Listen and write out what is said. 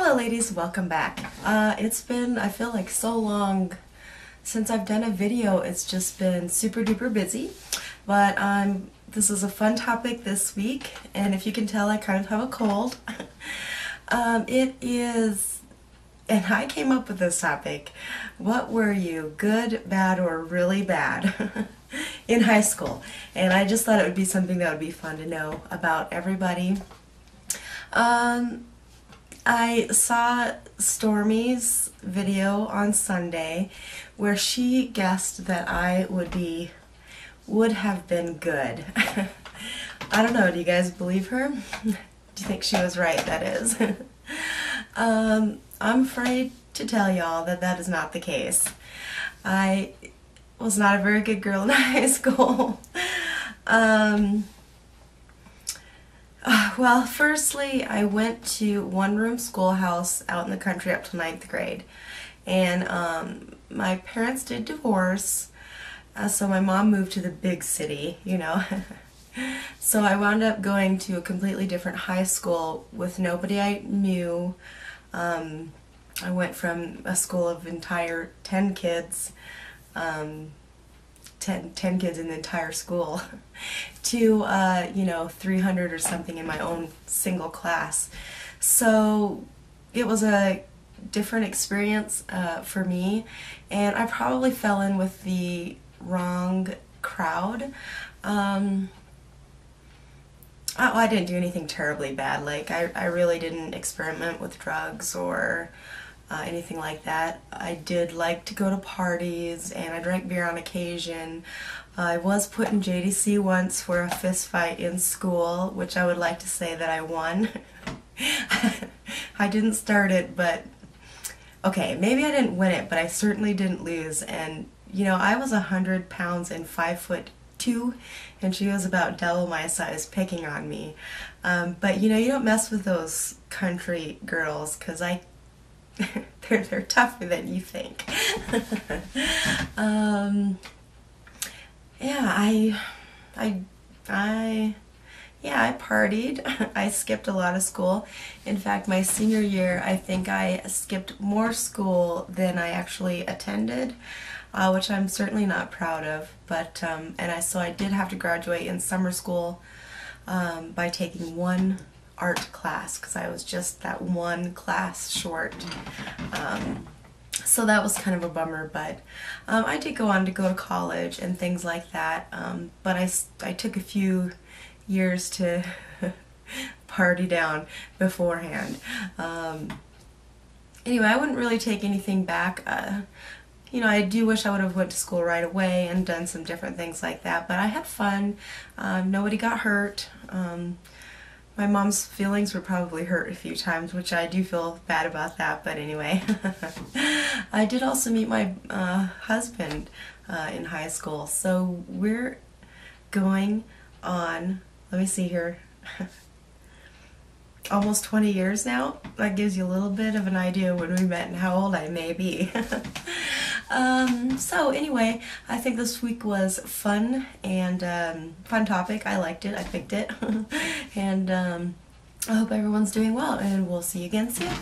Hello ladies, welcome back. Uh, it's been, I feel like so long since I've done a video. It's just been super duper busy. But um, this is a fun topic this week, and if you can tell, I kind of have a cold. um, it is, and I came up with this topic. What were you, good, bad, or really bad? in high school and I just thought it would be something that would be fun to know about everybody. Um, I saw Stormy's video on Sunday where she guessed that I would be, would have been good. I don't know, do you guys believe her? do you think she was right, that is? um, I'm afraid to tell y'all that that is not the case. I was not a very good girl in high school. um, well, firstly, I went to one room schoolhouse out in the country up to ninth grade. And um, my parents did divorce, uh, so my mom moved to the big city, you know. so I wound up going to a completely different high school with nobody I knew. Um, I went from a school of entire 10 kids, um, 10, 10 kids in the entire school, to, uh, you know, 300 or something in my own single class. So it was a different experience uh, for me, and I probably fell in with the wrong crowd. Um, I, I didn't do anything terribly bad. Like, I, I really didn't experiment with drugs or uh, anything like that. I did like to go to parties and I drank beer on occasion. I was put in JDC once for a fist fight in school, which I would like to say that I won. I didn't start it, but okay, maybe I didn't win it, but I certainly didn't lose. And you know, I was a hundred pounds and five foot two, and she was about double my size, picking on me. Um, but you know, you don't mess with those country girls because I they're, they're tougher than you think. um, yeah, I, I, I, yeah, I partied. I skipped a lot of school. In fact, my senior year, I think I skipped more school than I actually attended, uh, which I'm certainly not proud of. But um, and I so I did have to graduate in summer school um, by taking one art class because I was just that one class short. Um, so that was kind of a bummer, but um, I did go on to go to college and things like that. Um, but I, I took a few years to party down beforehand. Um, anyway, I wouldn't really take anything back. Uh, you know, I do wish I would have went to school right away and done some different things like that, but I had fun. Um, nobody got hurt. Um, my mom's feelings were probably hurt a few times, which I do feel bad about that, but anyway. I did also meet my uh, husband uh, in high school, so we're going on, let me see here, almost 20 years now. That gives you a little bit of an idea when we met and how old I may be. Um, so anyway, I think this week was fun and um, fun topic. I liked it. I picked it. and um, I hope everyone's doing well and we'll see you again soon.